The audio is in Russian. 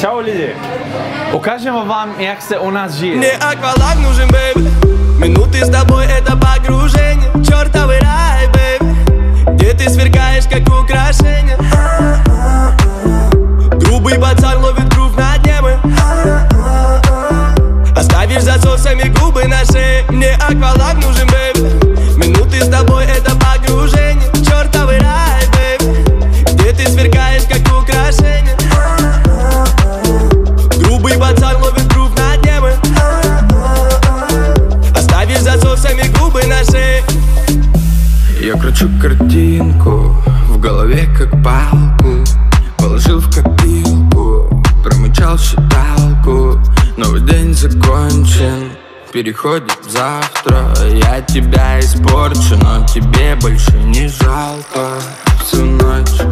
Чао, люди! Укажем вам, как се у нас жить. Мне акваланг нужен, бэйби Минуты с тобой это погружение Чертовый рай, бэйби Где ты сверкаешь, как украшение Грубый пацан ловит грув на дне мы Оставишь засосами губы на шее Мне акваланг нужен, Я кручу картинку В голове как палку. Положил в копилку Промычал считалку. Новый день закончен Переходит завтра. Я тебя испорчу Но тебе больше не жалко. Всю ночь